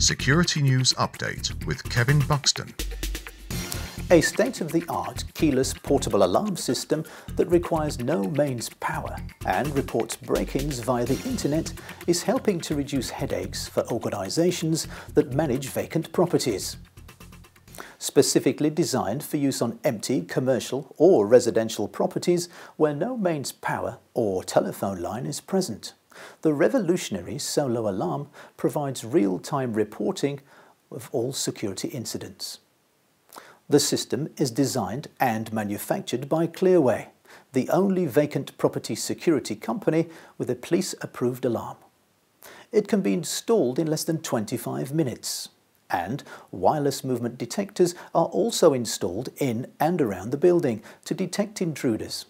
Security News Update with Kevin Buxton. A state-of-the-art keyless portable alarm system that requires no mains power and reports break-ins via the internet is helping to reduce headaches for organisations that manage vacant properties. Specifically designed for use on empty commercial or residential properties where no mains power or telephone line is present. The revolutionary solo alarm provides real-time reporting of all security incidents. The system is designed and manufactured by Clearway, the only vacant property security company with a police-approved alarm. It can be installed in less than 25 minutes and wireless movement detectors are also installed in and around the building to detect intruders.